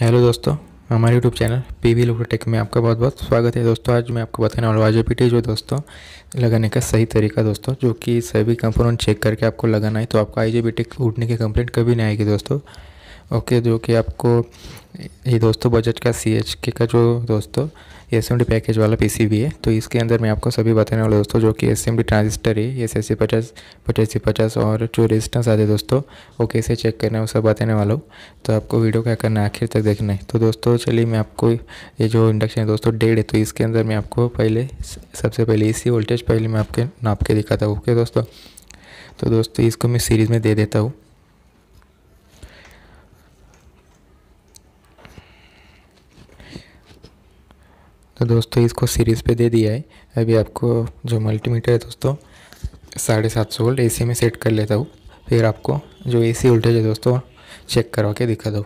Hello दोस्तों, हमारे YouTube channel P V tech में आपका बहुत बहुत स्वागत है। दोस्तों, आज मैं आपको बताने वाला हूँ पीटी जो दोस्तों, लगाने का सही तरीका दोस्तों, जो कि सभी कंपोनेंट चेक करके आपको लगाना है तो आपका आई जी उठने की कंप्लेंट कभी नहीं आएगी दोस्तों। ओके, जो कि आपको ये दोस्तों बजट का सी एच के का जो दोस्तों एस एम डी पैकेज वाला पी सी भी है तो इसके अंदर मैं आपको सभी बताने वाला दोस्तों, जो कि एस एम डी ट्रांजिस्टर है एस एस सी पचास, पचासी पचास और जो रेजिस्टेंस आते हैं दोस्तों वो कैसे चेक करना है, वो सब बताने वाला हूँ। तो आपको वीडियो क्या करना है आखिर तक देखना है। तो दोस्तों चलिए मैं आपको ये जो इंडक्शन है दोस्तों, डेढ़ है तो इसके अंदर मैं आपको पहले सबसे पहले ए सी वोल्टेज पहले मैं आपके, नाप के दिखाता हूँ। ओके दोस्तों तो दोस्तों इसको मैं सीरीज़ में दे देता हूँ। तो दोस्तों, इसको सीरीज़ पे दे दिया है। अभी आपको जो मल्टीमीटर है दोस्तों, साढ़े सात सौ वोल्ट एसी में सेट कर लेता हूँ। फिर आपको जो ए सी वोल्टेज है दोस्तों चेक करवा के दिखा दो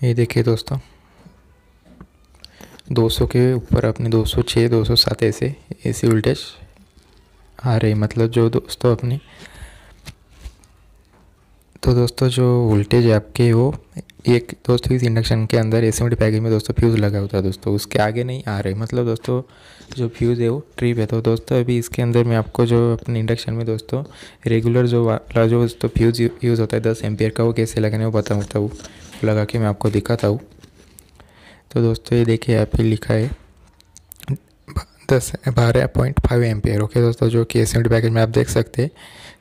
ये देखिए दोस्तों 200 के ऊपर अपने 206 207 ऐसे एसी वोल्टेज आ रही मतलब जो दोस्तों अपनी तो दोस्तों जो वोल्टेज है आपके, वो एक दोस्तों इस इंडक्शन के अंदर ए एस पैकेज में दोस्तों फ्यूज़ लगा होता है दोस्तों। उसके आगे नहीं आ रहे। मतलब दोस्तों, जो फ्यूज़ है वो ट्रिप है। तो दोस्तों, अभी इसके अंदर मैं आपको जो अपने इंडक्शन में दोस्तों रेगुलर जो वाला जो दोस्तों फ्यूज़ यूज़ होता है दस एम्पियर का, वो कैसे लगाने वो बताता हूँ लगा के मैं आपको दिखाता हूँ। तो दोस्तों, ये देखिए, यहाँ पे लिखा है, दस, बारह पॉइंट फाइव एम्पियर ओके दोस्तों, जो कि एस पैकेज में आप देख सकते हैं,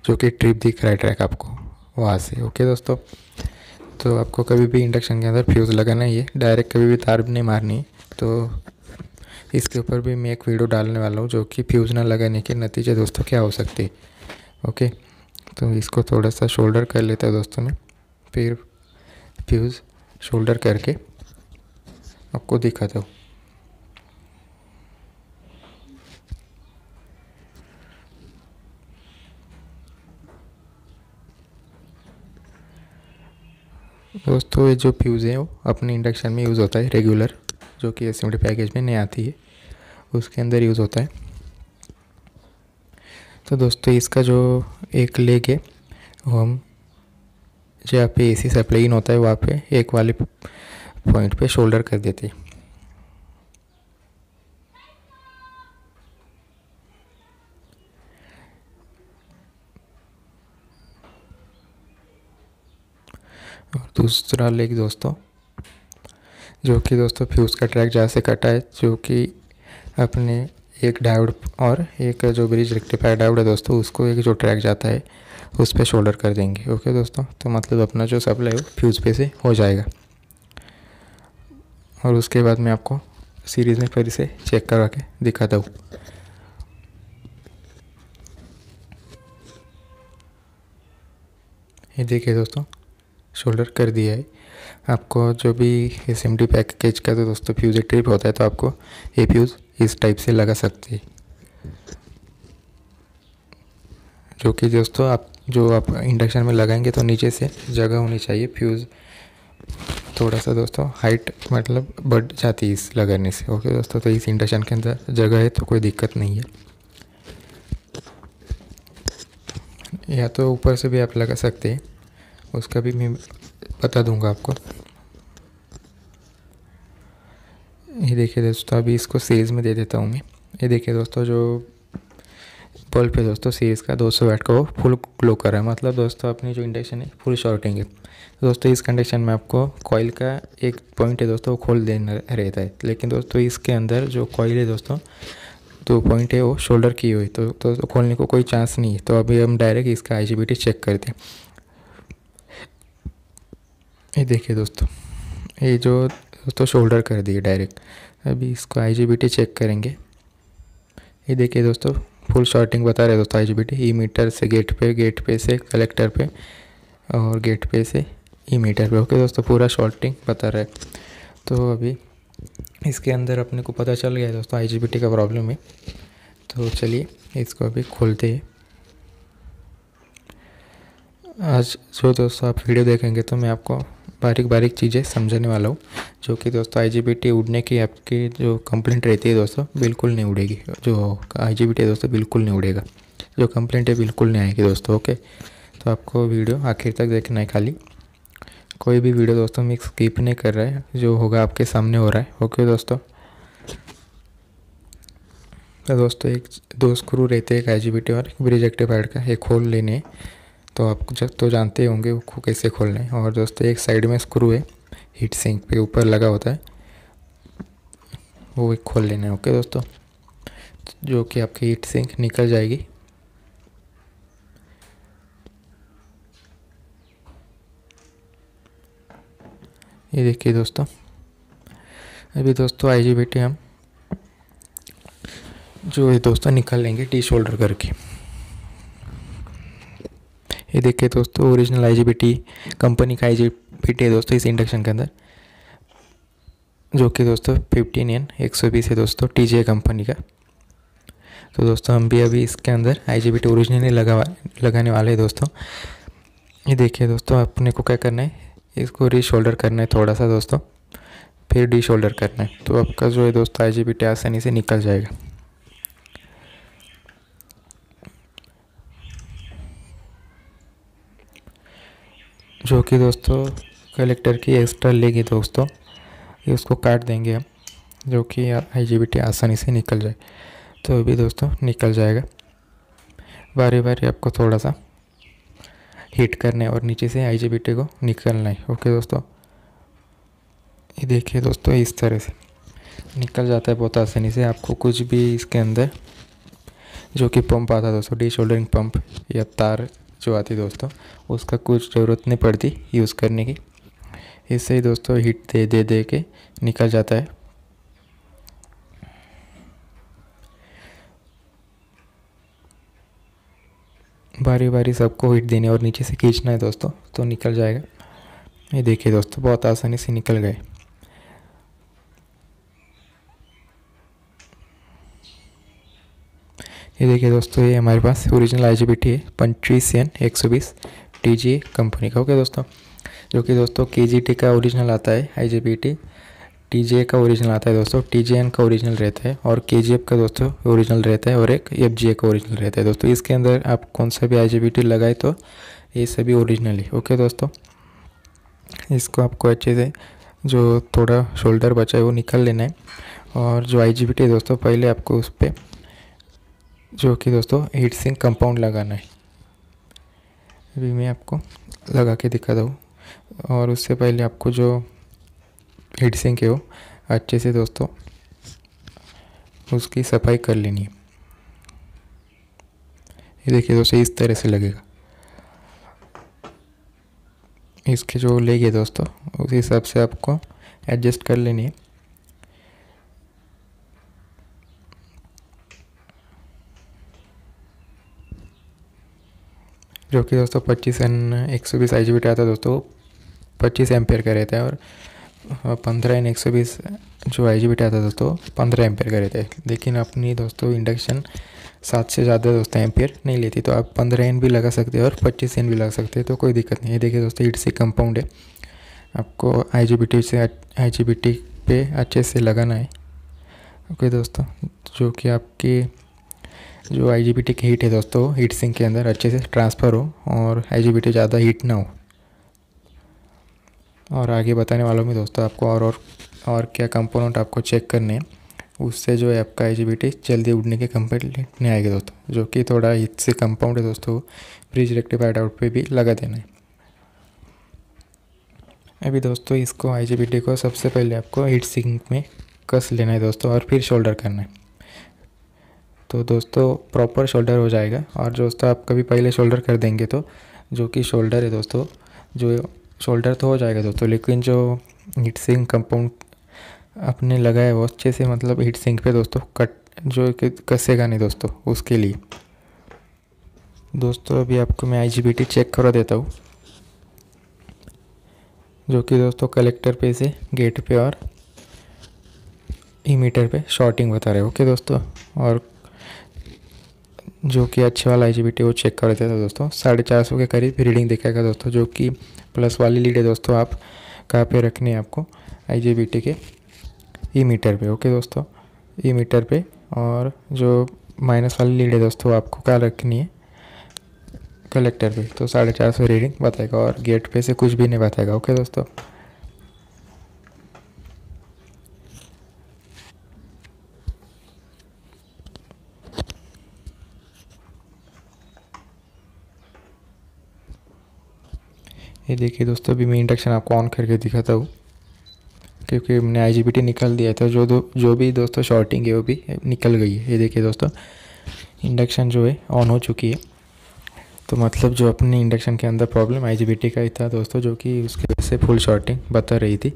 जो कि ट्रिप दिख रहा है ट्रैक आपको। वहाँ से। ओके दोस्तों तो आपको कभी भी इंडक्शन के अंदर फ्यूज़ लगाना ही है। डायरेक्ट कभी भी तार भी नहीं मारनी तो इसके ऊपर भी मैं एक वीडियो डालने वाला हूँ जो कि फ्यूज़ ना लगाने के नतीजे दोस्तों क्या हो सकते ओके तो इसको थोड़ा सा शोल्डर कर लेता है दोस्तों में। फिर फ्यूज़ शोल्डर करके आपको दिखाता हूँ। दोस्तों, ये जो फ्यूज़ है वो अपने इंडक्शन में यूज़ होता है रेगुलर जो कि एस पैकेज में नहीं आती है। उसके अंदर यूज़ होता है। तो दोस्तों, इसका जो एक लेग है, वो हम जहाँ पे एसी सप्लाई इन होता है, वहाँ पे एक वाले पॉइंट पे शोल्डर कर देते हैं और दूसरा लेग दोस्तों, जो कि दोस्तों फ्यूज़ का ट्रैक जहाँ से कटा है, जो कि अपने एक डायोड और एक जो ब्रिज रेक्टिफायर डायोड है दोस्तों, उसको एक जो ट्रैक जाता है, उस पर शोल्डर कर देंगे। ओके दोस्तों तो मतलब अपना जो सप्लाई है फ्यूज़ पे से हो जाएगा। और उसके बाद मैं आपको सीरीज़ में फिर से चेक करवा के दिखाता हूँ। ये देखिए दोस्तों शोल्डर कर दिया है। आपको जो भी एस एम डी पैकेज का तो दोस्तों फ्यूज़ ट्रिप होता है तो आपको ये फ्यूज़ इस टाइप से लगा सकते हैं। जो कि दोस्तों आप, जो आप इंडक्शन में लगाएँगे तो नीचे से जगह होनी चाहिए फ्यूज़ थोड़ा सा दोस्तों हाइट मतलब बढ़ जाती है इस लगाने से। ओके दोस्तों तो इस इंडक्शन के अंदर जगह है तो कोई दिक्कत नहीं है। या तो ऊपर से भी आप लगा सकते हैं। उसका भी मैं बता दूँगा आपको। ये देखिए दोस्तों अभी इसको सीरीज़ में दे देता हूँ मैं। ये देखिए दोस्तों जो बल्ब है दोस्तों सीरीज़ का 200 वाट का वो फुल ग्लो कर रहा है। मतलब दोस्तों अपनी जो इंडक्शन है फुल शॉर्टिंग है दोस्तों इस कंडीशन में आपको कॉइल का एक पॉइंट है दोस्तों वो खोल देना रहता है। लेकिन दोस्तों इसके अंदर जो कॉइल है दोस्तों तो पॉइंट है वो शोल्डर की हुई। तो, तो, तो खोलने को कोई चांस नहीं है। तो अभी हम डायरेक्ट इसका IGBT चेक करते हैं। ये देखिए दोस्तों, ये जो दोस्तों शोल्डर कर दिए डायरेक्ट अभी इसको IGBT चेक करेंगे। ये देखिए दोस्तों फुल शॉर्टिंग बता रहे दोस्तों आई ई मीटर से गेट पे गेट पे से कलेक्टर पे और गेट पे से ई मीटर पे। ओके दोस्तों, पूरा शॉर्टिंग बता रहा है। तो अभी इसके अंदर अपने को पता चल गया दोस्तों IGBT का प्रॉब्लम है। तो चलिए, इसको अभी खोलते हैं। आज जो दोस्तों आप वीडियो देखेंगे तो मैं आपको बारीक बारीक चीज़ें समझाने वाला हूँ, जो कि दोस्तों आईजीबीटी उड़ने की आपकी जो कंप्लेंट रहती है दोस्तों, बिल्कुल नहीं उड़ेगी। जो आई जी दोस्तों, बिल्कुल नहीं उड़ेगा। जो कंप्लेंट है, बिल्कुल नहीं आएगी दोस्तों ओके तो आपको वीडियो आखिर तक देखना है खाली। कोई भी वीडियो दोस्तों मैं स्किप नहीं कर रहा है, जो होगा आपके सामने हो रहा है ओके दोस्तों? तो दोस्तों एक, दो स्क्रू रहते हैं एक आई और एक ब्रिज का, एक खोल लेने तो आप जब तो जानते होंगे उसको कैसे खोलना है। और दोस्तों, एक साइड में स्क्रू है, हीट सिंक पे ऊपर लगा होता है। वो एक खोल लेना है, ओके दोस्तों? जो कि आपकी हीट सिंक निकल जाएगी। ये देखिए दोस्तों, अभी दोस्तों आई जी हम। जो है दोस्तों निकाल लेंगे टी शोल्डर करके। ये देखिए दोस्तों ओरिजिनल आईजीबीटी कंपनी का आई है दोस्तों, इस इंडक्शन के अंदर, जो कि दोस्तों फिफ्टीन एन एक सौ बीस है दोस्तों टी कंपनी का। तो दोस्तों, हम भी अभी इसके अंदर आई जी ओरिजिनली लगा लगाने वाले हैं दोस्तों। ये देखिए दोस्तों, अपने को क्या करना है, इसको री शोल्डर करना है थोड़ा सा दोस्तों, फिर डी शोल्डर करना है। तो आपका जो है दोस्तों आई जी आसानी से निकल जाएगा। जो कि दोस्तों कलेक्टर की एक्स्ट्रा लेगी दोस्तों, ये उसको काट देंगे हम, जो कि आई जी बी टी आसानी से निकल जाए। तो अभी दोस्तों निकल जाएगा। बारी बारी आपको थोड़ा सा हीट करना और नीचे से आई जी बी टी को निकलना है। ओके दोस्तों? ये देखिए दोस्तों इस तरह से निकल जाता है बहुत आसानी से। आपको कुछ भी इसके अंदर जो कि पंप आता है दोस्तों डी शोल्डरिंग पंप या तार जो आती दोस्तों, उसका कुछ ज़रूरत नहीं पड़ती यूज़ करने की। इससे ही दोस्तों हीट दे दे दे के निकल जाता है। बारी बारी सबको हीट देने और नीचे से खींचना है दोस्तों तो निकल जाएगा। ये देखिए दोस्तों, बहुत आसानी से निकल गए। ये देखिए दोस्तों, ये हमारे पास original I G B T है पंचीस एन एक सौ बीस टी जी कंपनी का। ओके दोस्तों, जो कि दोस्तों के जी टी का ओरिजिनल आता है I G B T T J का ओरिजिनल आता है दोस्तों टी जे एन का ओरिजिनल रहता है और के जी एफ़ का दोस्तों ओरिजिनल रहता है और एक एफ़ जी ए का ओरिजिनल रहता है। दोस्तों, इसके अंदर आप कौन सा भी आई जी बी टी लगाए तो ये सभी ओरिजिनल ही। ओके दोस्तों, इसको आपको अच्छे से जो थोड़ा शोल्डर बचा है वो निकल लेना है और जो आई जी बी टी है दोस्तों, पहले आपको उस पर जो कि दोस्तों हीट सिंक कंपाउंड लगाना है। अभी मैं आपको लगा के दिखा दूँ। और उससे पहले आपको जो हीट सिंक है वो अच्छे से दोस्तों, उसकी सफ़ाई कर लेनी है। ये देखिए दोस्तों, इस तरह से लगेगा। इसके जो लेगे दोस्तों, उस हिसाब से आपको एडजस्ट कर लेनी है। जो कि दोस्तों पच्चीस एन, एक सौ बीस आई जी बी आता है दोस्तों, पच्चीस एम्पेयर का रहता है और पंद्रह एन, एक सौ बीस जो आई जी बी आता है दोस्तों, पंद्रह एम्पेयर का रहता है लेकिन अपनी दोस्तों इंडक्शन सात से ज़्यादा दोस्तों एम्पेयर नहीं लेती तो आप पंद्रह एन भी लगा सकते हैं और पच्चीस एन भी लगा सकते हैं तो कोई दिक्कत नहीं है। देखिए दोस्तों ईट से कंपाउंड है। आपको आई जी बी टी से आई जी बी टी पे अच्छे से लगाना है। ओके दोस्तों, जो कि आपकी जो आई जी की हीट है दोस्तों हीट सिंक के अंदर अच्छे से ट्रांसफ़र हो और आई जी ज़्यादा हीट ना हो। और आगे बताने वालों में दोस्तों आपको और और और क्या कंपोनेंट आपको चेक करने हैं, उससे जो है आपका आई जी जल्दी उड़ने के कंप्लीट नहीं आएगा दोस्तों, जो कि थोड़ा हीट से कंपाउंड है दोस्तों फ्रिज रेक्टिफाइड आउट पे भी लगा देना है। अभी दोस्तों इसको IGBT को सबसे पहले आपको हीट सिंक में कस लेना है दोस्तों और फिर शोल्डर करना है। तो दोस्तों प्रॉपर शोल्डर हो जाएगा। और दोस्तों, आप कभी पहले शोल्डर कर देंगे तो जो कि शोल्डर है दोस्तों, जो शोल्डर तो हो जाएगा दोस्तों, लेकिन जो हीट सिंक कंपाउंड आपने लगाया वो अच्छे से मतलब हीट सिंक पे दोस्तों कट जो कि कसेगा नहीं दोस्तों, उसके लिए। दोस्तों, अभी आपको मैं IGBT चेक करा देता हूँ। जो कि दोस्तों कलेक्टर पे से गेट पे और मीटर पे शॉर्टिंग बता रहे ओके दोस्तों? और जो कि अच्छे वाला IGBT वो चेक कर देता था दोस्तों। साढ़े चार सौ के करीब रीडिंग दिखाएगा दोस्तों, जो कि प्लस वाली लीड है दोस्तों आप, कहाँ पे रखनी है आपको? आईजीबीटी के ई मीटर पे ओके दोस्तों? ई मीटर पे, और जो माइनस वाली लीड है दोस्तों आपको क्या रखनी है? कलेक्टर पे। तो साढ़े चार सौ रीडिंग बताएगा, और गेट पे से कुछ भी नहीं बताएगा ओके दोस्तों? ये देखिए दोस्तों, अभी मैं इंडक्शन आपको ऑन करके दिखाता हूँ। क्योंकि मैंने आई निकल दिया था, जो दो, जो भी दोस्तों शॉर्टिंग है, वो भी निकल गई है। ये देखिए दोस्तों इंडक्शन जो है ऑन हो चुकी है। तो मतलब जो अपने इंडक्शन के अंदर प्रॉब्लम आई का ही था दोस्तों, जो कि उसके वजह से फुल शॉर्टिंग बता रही थी।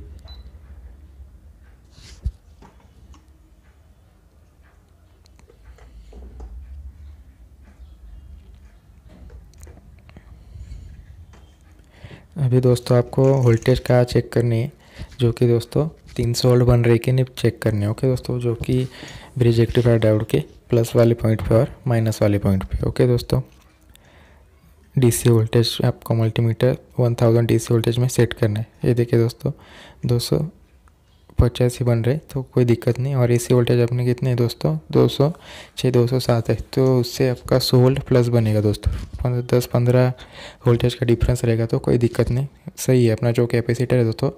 अभी दोस्तों आपको वोल्टेज का चेक करनी है? जो कि दोस्तों तीन सौ वोल्ट बन रही कि नहीं चेक करनी है। ओके दोस्तों, जो कि ब्रिज एक्टिफायर डायोड के प्लस वाले पॉइंट पे और माइनस वाले पॉइंट पे। ओके दोस्तों डीसी वोल्टेज आपको मल्टीमीटर 1000 डीसी वोल्टेज में सेट करना है। ये देखिए दोस्तों 200 पचास ही बन रहे तो कोई दिक्कत नहीं। और एसी वोल्टेज अपने कितने दोस्तों? दो सौ छः दो सौ सात है। तो उससे आपका सौ वोल्ट प्लस बनेगा दोस्तों। दस पंद्रह वोल्टेज का डिफरेंस रहेगा तो कोई दिक्कत नहीं। सही है अपना जो कैपेसिटर है दोस्तों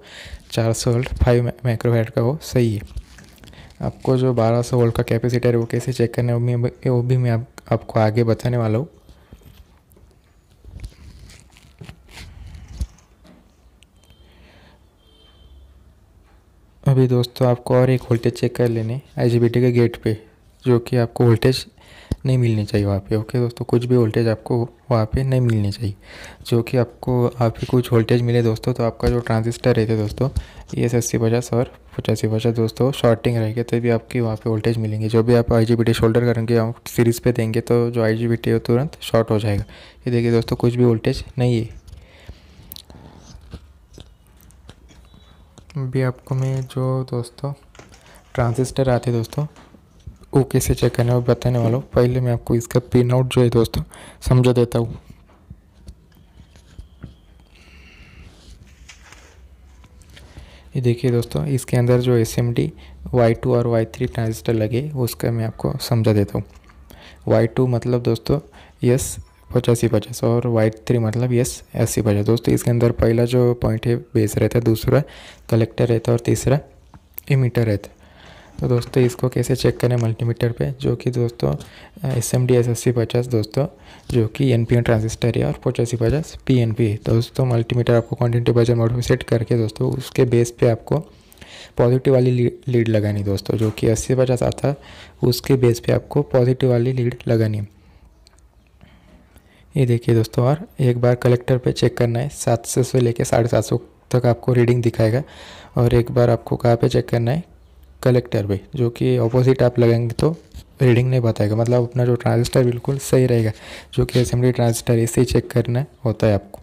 चार सौ वोल्ट फाइव माइक्रोवेट का वो सही है। आपको जो बारह सौ वोल्ट का कैपेसिटर है वो कैसे चेक करना है वो भी मैं आप, आपको आगे बताने वाला हूँ। अभी दोस्तों आपको और एक वोल्टेज चेक कर लेने आईजीबीटी के गेट पे, जो कि आपको वोल्टेज नहीं मिलनी चाहिए वहाँ पे ओके दोस्तों, कुछ भी वोल्टेज आपको वहाँ पे नहीं मिलनी चाहिए। जो कि आपको, आप ही कुछ वोल्टेज मिले दोस्तों तो आपका जो ट्रांजिस्टर रहते दोस्तों, ये एस अस्सी पचास और पचासी पचास दोस्तों शॉर्टिंग रहेगी, तभी आपकी वहाँ पे वोल्टेज मिलेंगे। जो भी आप आई जी बी शोल्डर करेंगे सीरीज़ पे देंगे तो जो आई जी बी टी तुरंत शॉर्ट हो जाएगा। ये देखिए दोस्तों, कुछ भी वोल्टेज नहीं है। अभी आपको मैं जो दोस्तों ट्रांजिस्टर आते दोस्तों वो कैसे चेक करने वो बताने वाला हूँ। पहले मैं आपको इसका पिन आउट जो है दोस्तों, समझा देता हूँ। ये देखिए दोस्तों, इसके अंदर जो S M D Y two और वाई थ्री ट्रांजिस्टर लगे, उसका मैं आपको समझा देता हूँ। वाई टू मतलब दोस्तों यस पचासी पचास और वाइट थ्री मतलब यस अस्सी पचास। दोस्तों, इसके अंदर पहला जो पॉइंट है बेस रहता है, दूसरा कलेक्टर रहता है और तीसरा इमीटर रहता है। तो दोस्तों, इसको कैसे चेक करें मल्टीमीटर पे? जो कि दोस्तों एस एम डी एस अस्सी पचास दोस्तों, जो कि एन पी ट्रांजिस्टर है और पचासी पचास पी एन पी है। दोस्तों मल्टीमीटर आपको क्वान्टिटी बजर मोड में सेट करके दोस्तों, उसके बेस पे आपको पॉजिटिव वाली लीड लगानी दोस्तों, जो कि अस्सी पचास आता, उसके बेस पे आपको पॉजिटिव वाली लीड लगानी है। ये देखिए दोस्तों और एक बार कलेक्टर पे चेक करना है। सात सौ से लेके साढ़े सात सौ तक आपको रीडिंग दिखाएगा और एक बार आपको कहाँ पे चेक करना है? कलेक्टर पे, जो कि ऑपोजिट आप लगाएँगे तो रीडिंग नहीं बताएगा। मतलब अपना जो ट्रांजिस्टर बिल्कुल सही रहेगा, जो कि असेंबली ट्रांजिस्टर इसे चेक करना होता है आपको।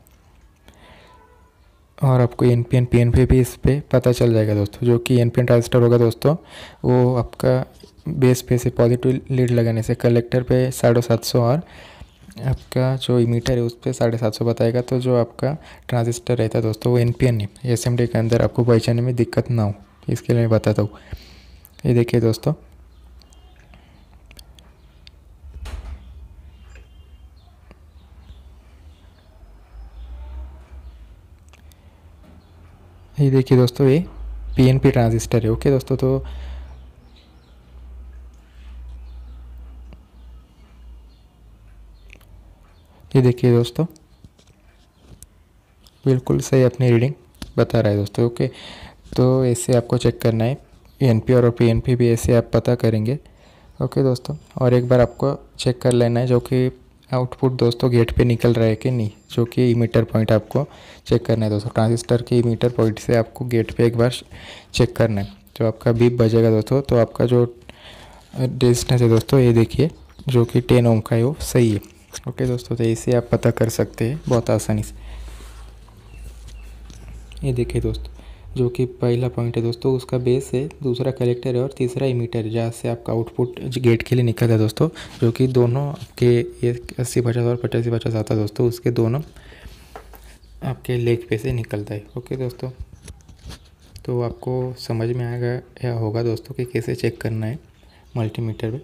और आपको N P N P N पे भी इस पर पता चल जाएगा दोस्तों, जो कि एन पी एन ट्रांजिस्टर होगा दोस्तों, वो आपका बेस पे से पॉजिटिव लीड लगाने से कलेक्टर पे साढ़े सात सौ और आपका जो मीटर है, उस पर साढ़े सात सौ बताएगा तो जो आपका ट्रांजिस्टर रहता है दोस्तों, वो एन पी एन है। एस एम डी के अंदर आपको पहचाने में दिक्कत ना हो, इसके लिए मैं बताता हूँ। ये देखिए दोस्तों। ये देखिए दोस्तों, ये पी एन पी ट्रांजिस्टर है। ओके दोस्तों तो ये देखिए दोस्तों। बिल्कुल सही अपनी रीडिंग बता रहा है दोस्तों, ओके। तो ऐसे आपको चेक करना है एन पी और पी एन पी भी ऐसे आप पता करेंगे, ओके दोस्तों। और एक बार आपको चेक कर लेना है जो कि आउटपुट दोस्तों गेट पे निकल रहा है कि नहीं, जो कि मीटर पॉइंट आपको चेक करना है दोस्तों। ट्रांजिस्टर के मीटर पॉइंट से आपको गेट पे एक बार चेक करना है। जो आपका बीप बजेगा दोस्तों तो आपका जो डिस्टेंस है दोस्तों, ये देखिए, जो कि टेन ओम का है, वो सही है। ओके दोस्तों तो इसे आप पता कर सकते हैं, बहुत आसानी से। ये देखिए दोस्तों, जो कि पहला पॉइंट है दोस्तों, उसका बेस है दूसरा कलेक्टर है और तीसरा इमीटर जहाँ से आपका आउटपुट गेट के लिए निकलता है दोस्तों, जो कि दोनों आपके ये अस्सी पचास और पचासी पचास आता है दोस्तों, उसके दोनों आपके लेग पे से निकलता है। ओके दोस्तों तो आपको समझ में आएगा या होगा दोस्तों कि कैसे चेक करना है मल्टीमीटर में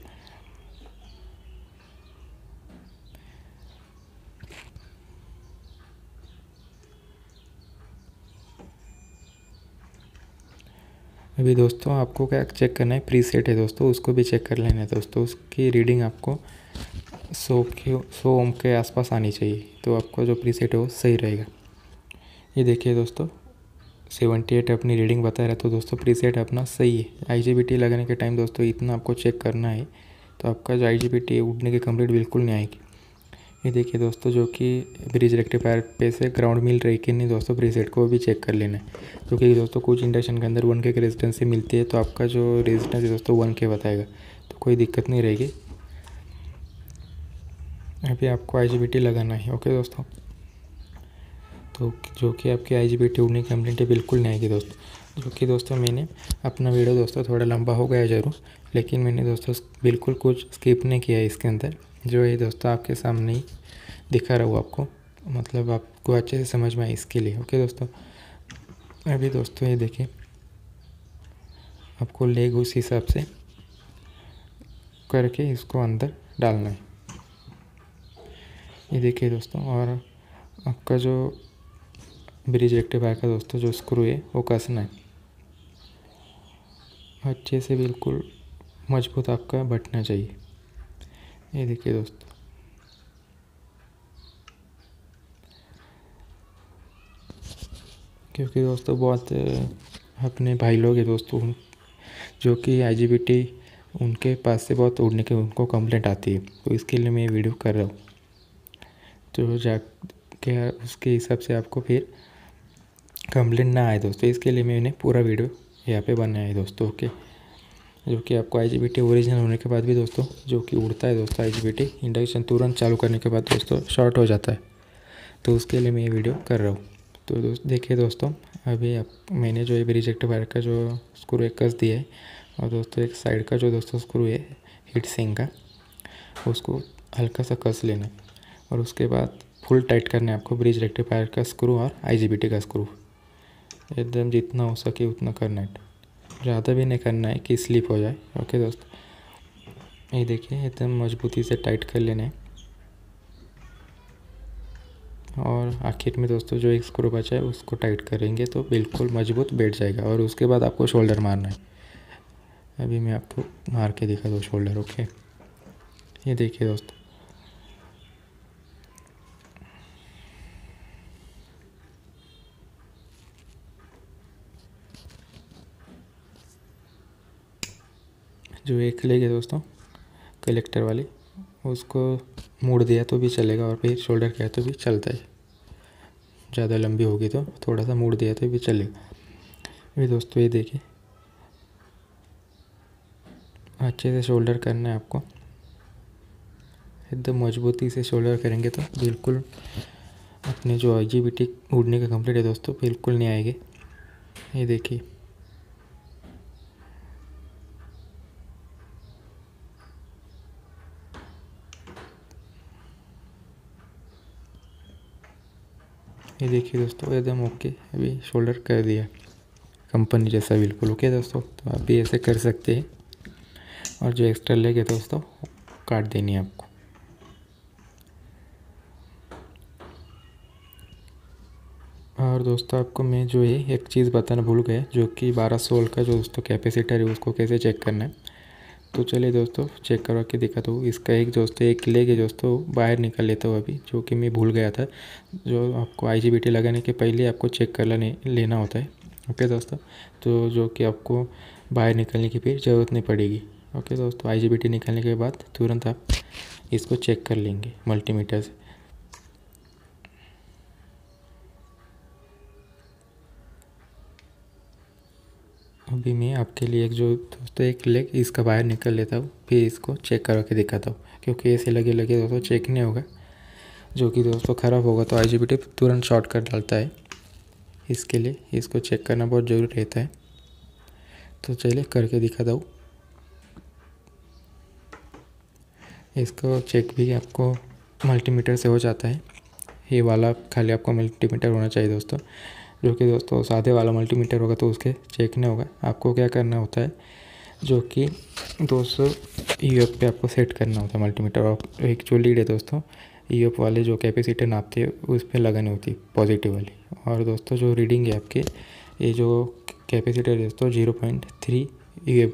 अभी दोस्तों आपको क्या चेक करना है? प्रीसेट है दोस्तों, उसको भी चेक कर लेना है दोस्तों। उसकी रीडिंग आपको सौ के, सौ ओम के आसपास आनी चाहिए तो आपका जो प्रीसेट है वो सही रहेगा। ये देखिए दोस्तों सेवेंटी एट अपनी रीडिंग बता रहा है तो दोस्तों प्रीसेट अपना सही है। आईजीबीटी लगाने के टाइम दोस्तों इतना आपको चेक करना है तो आपका जो आई उठने की कंप्लीट बिल्कुल नहीं आएगी। ये देखिए दोस्तों, जो कि ब्रिज रेक्टिफायर पे से ग्राउंड मिल रही कि नहीं दोस्तों प्रीसेट को भी चेक कर लेना है। क्योंकि दोस्तों, कुछ इंडक्शन के अंदर वन के रेजिस्टेंसी मिलती है तो आपका जो रेजिस्टेंस है दोस्तों वन के बताएगा। तो कोई दिक्कत नहीं रहेगी। अभी आपको आईजीबीटी लगाना है ओके दोस्तों? तो जो कि आपकी आई जी बी टी उड़ने कंप्लेंट बिल्कुल नहीं आएगी दोस्तों। जो कि दोस्तों, मैंने अपना वीडियो दोस्तों, थोड़ा लंबा हो गया ज़रूर, लेकिन मैंने दोस्तों, बिल्कुल कुछ स्किप नहीं किया इसके अंदर। जो है दोस्तों आपके सामने ही दिखा रहा हूँ आपको मतलब आपको अच्छे से समझ में आए इसके लिए। ओके दोस्तों? अभी दोस्तों ये देखें, आपको लेग उस हिसाब से करके इसको अंदर डालना है। ये देखिए दोस्तों, और आपका जो ब्रिज रेक्टिफायर का दोस्तों, जो स्क्रू है, वो कसना है। अच्छे से बिल्कुल मज़बूत आपका बटना चाहिए। ये देखिए दोस्तों। क्योंकि दोस्तों बहुत अपने भाई लोग हैं दोस्तों जो कि आई उनके पास से बहुत उड़ने के, उनको कंप्लेंट आती है। तो इसके लिए मैं ये वीडियो कर रहा हूँ। तो जा के उसके हिसाब से आपको फिर कंप्लेंट ना आए दोस्तों। इसके लिए मैंने पूरा वीडियो यहाँ पे बनाया है दोस्तों, ओके? जो कि आपको आई जी ओरिजिनल होने के बाद भी दोस्तों, जो कि उड़ता है दोस्तों आई जी इंडक्शन तुरंत चालू करने के बाद दोस्तों शॉर्ट हो जाता है। तो उसके लिए मैं ये वीडियो कर रहा हूँ। तो दोस्त, देखिए दोस्तों, अभी आप, मैंने जो ये रिजेक्ट वायर का जो स्क्रू एक कस दिया है, और दोस्तों एक साइड का जो दोस्तों स्क्रू है हीट सिंग का, उसको हल्का सा कस लेना और उसके बाद फुल टाइट करना है आपको ब्रिज रेक्टिफायर का स्क्रू और IGBT का स्क्रू एकदम जितना हो सके उतना करना है। ज़्यादा भी नहीं करना है कि स्लिप हो जाए। ओके दोस्त? ये देखिए एकदम मजबूती से टाइट कर लेना है। और आखिर में दोस्तों, जो एक स्क्रू बचा है, उसको टाइट करेंगे तो बिल्कुल मज़बूत बैठ जाएगा और उसके बाद आपको शोल्डर मारना है। अभी मैं आपको मार के दिखा दो शोल्डर ओके? ये देखिए दोस्तों जो एक लेग दोस्तों कलेक्टर वाली, उसको मोड़ दिया तो भी चलेगा और फिर शोल्डर किया तो भी चलता है। ज़्यादा लंबी होगी तो थोड़ा सा मोड़ दिया तो भी चलेगा। अभी दोस्तों, ये देखिए। अच्छे से शोल्डर करना है आपको। एकदम मजबूती से शोल्डर करेंगे तो बिल्कुल अपने जो आई जी उड़ने का कंप्लीट है दोस्तों, बिल्कुल नहीं आएगी। ये देखिए। ये देखिए दोस्तों एकदम ओके अभी शोल्डर कर दिया कंपनी जैसा बिल्कुल ओके दोस्तों तो आप भी ऐसे कर सकते हैं। और जो एक्स्ट्रा लेग है दोस्तों काट देनी है आपको। और दोस्तों, आपको मैं जो है, एक चीज़ बताना भूल गया, जो कि 12 सोल का जो दोस्तों कैपेसिटर है, उसको कैसे चेक करना है। तो चलिए दोस्तों चेक करवा के दिखा दो इसका एक दोस्तों, एक लेग है दोस्तों बाहर निकल लेता हूँ अभी, जो कि मैं भूल गया था। जो आपको IGBT लगाने के पहले आपको चेक कर लेने, लेना होता है। ओके दोस्तों तो जो कि आपको बाहर निकलने की फिर ज़रूरत नहीं पड़ेगी। ओके दोस्तों आई निकलने के बाद तुरंत आप इसको चेक कर लेंगे मल्टीमीटर से। अभी मैं आपके लिए एक जो दोस्तों एक लेग इसका बाहर निकल लेता हूँ, फिर इसको चेक करा के दिखाता हूँ, क्योंकि ऐसे लगे लगे दोस्तों चेक नहीं होगा, जो कि दोस्तों ख़राब होगा तो आईजीबीटी तुरंत शॉर्ट कर डालता है। इसके लिए इसको चेक करना बहुत ज़रूरी रहता है। तो चलिए करके दिखाता हूँ। इसको चेक भी आपको मल्टीमीटर से हो जाता है। ये वाला खाली आपको मल्टीमीटर होना चाहिए दोस्तों। जो कि दोस्तों सादे वाला मल्टीमीटर होगा तो उसके चेक नहीं होगा। आपको क्या करना होता है, जो कि दोस्तों ई पे आपको सेट करना होता है मल्टीमीटर और एक जो लीड है दोस्तों ई वाले जो कैपेसिटी नापते हैं उस पर लगानी होती है पॉजिटिव वाली। और दोस्तों जो रीडिंग है आपके, ये जो कैपेसिटर दोस्तों zero point three U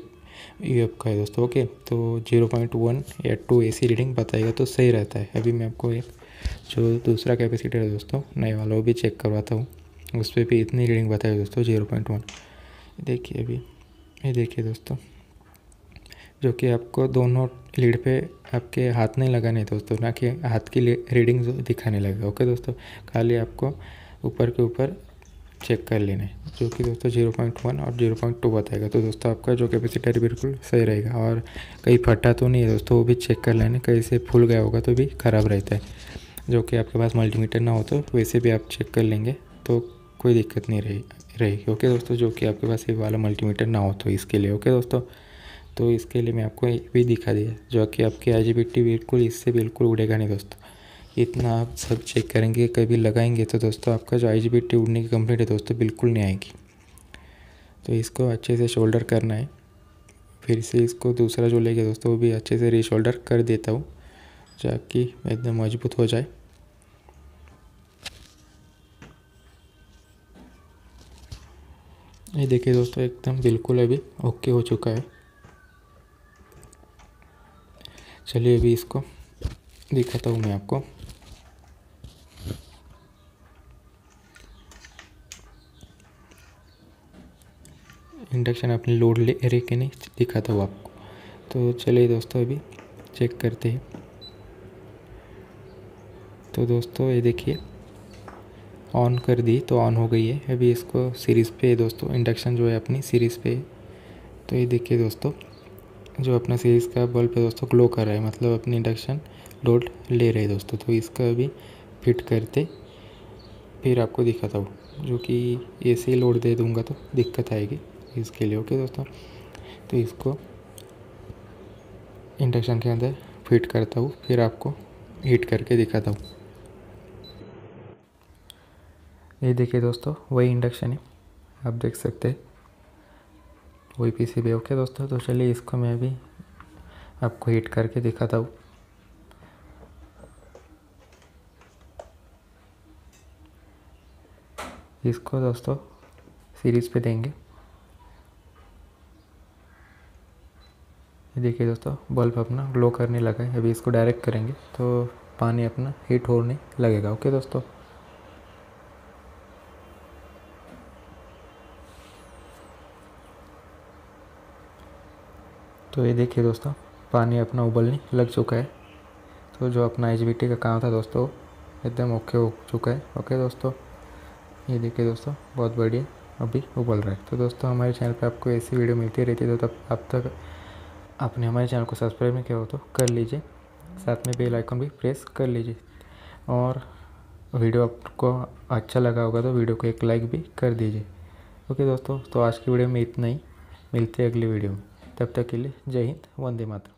U F का है दोस्तों ओके तो ज़ीरो पॉइंट वन या टू ए सी रीडिंग बताएगा तो सही रहता है। अभी मैं आपको एक जो दूसरा कैपेसिटर है दोस्तों नए वाला, वो भी चेक करवाता हूँ। उस पर भी इतनी रीडिंग बताएगा दोस्तों, ज़ीरो पॉइंट वन। देखिए अभी, ये देखिए दोस्तों, जो कि आपको दोनों लीड पे आपके हाथ नहीं लगाने दोस्तों, ना कि हाथ की रीडिंग दिखाने लगेगा ओके दोस्तों, खाली आपको ऊपर के ऊपर चेक कर लेने जो कि दोस्तों ज़ीरो पॉइंट वन और ज़ीरो पॉइंट टू बताएगा। तो दोस्तों आपका जो कैपेसिटर बिल्कुल सही रहेगा और कहीं फटा तो नहीं है दोस्तों, वो भी चेक कर लेने, कहीं से फूल गया होगा तो भी ख़राब रहता है। जो कि आपके पास मल्टीमीटर ना हो तो वैसे भी आप चेक कर लेंगे तो कोई दिक्कत नहीं रही, रहेगी। ओके दोस्तों, जो कि आपके पास ये वाला मल्टीमीटर ना हो तो इसके लिए, ओके दोस्तों? तो इसके लिए मैं आपको भी दिखा दिया, जो कि आपकी आई जी बिल्कुल इससे बिल्कुल उड़ेगा नहीं दोस्तों। इतना आप सब चेक करेंगे, कभी लगाएँगे तो दोस्तों आपका जो आई जी उड़ने की कंप्लीट है दोस्तों, बिल्कुल नहीं आएगी। तो इसको अच्छे से शोल्डर करना है। फिर से इसको दूसरा जो लेके दोस्तों, वो भी अच्छे से रीशोल्डर कर देता हूँ ताकि एकदम मज़बूत हो जाए। ये देखिए दोस्तों, एकदम बिल्कुल अभी ओके हो चुका है। चलिए अभी इसको दिखाता हूँ मैं आपको। इंडक्शन अपनी लोड ले रहे कि नहीं, दिखाता हूँ आपको। तो चलिए दोस्तों, अभी चेक करते हैं। तो दोस्तों, ये देखिए ऑन कर दी तो ऑन हो गई है। अभी इसको सीरीज़ पे दोस्तों इंडक्शन जो है अपनी सीरीज़ पे। तो ये देखिए दोस्तों, जो अपना सीरीज़ का बल्ब है दोस्तों ग्लो कर रहा है मतलब अपनी इंडक्शन लोड ले रहे दोस्तों। तो इसका अभी फिट करते, फिर आपको दिखाता हूँ। जो कि ही लोड दे दूँगा तो दिक्कत आएगी इसके लिए ओके दोस्तों? तो इसको इंडक्शन के अंदर फिट करता हूँ, फिर आपको हीट करके दिखाता हूँ। ये देखिए दोस्तों, वही इंडक्शन है। आप देख सकते हैं। वही पी सी ओके दोस्तों तो चलिए इसको मैं भी आपको हीट करके दिखाता हूँ। इसको दोस्तों सीरीज़ पे देंगे। ये देखिए दोस्तों बल्ब अपना ग्लो करने लगा है। अभी इसको डायरेक्ट करेंगे तो पानी अपना हीट होने लगेगा ओके दोस्तों? तो ये देखिए दोस्तों, पानी अपना उबलने लग चुका है। तो जो अपना एचबीटी का काम था दोस्तों, एकदम ओके हो चुका है। ओके दोस्तों, ये देखिए दोस्तों, बहुत बढ़िया अभी उबल रहा है। तो दोस्तों, हमारे चैनल पे आपको ऐसी वीडियो मिलती रहती है तो तब अब तक आपने हमारे चैनल को सब्सक्राइब नहीं किया हो तो कर लीजिए। साथ में बेल आइकन भी प्रेस कर लीजिए। और वीडियो आपको अच्छा लगा होगा तो वीडियो को एक लाइक भी कर दीजिए। ओके दोस्तों तो आज की वीडियो में इतना ही। मिलते हैं अगली वीडियो में। तब तक के लिए जय हिंद वंदे मातरम।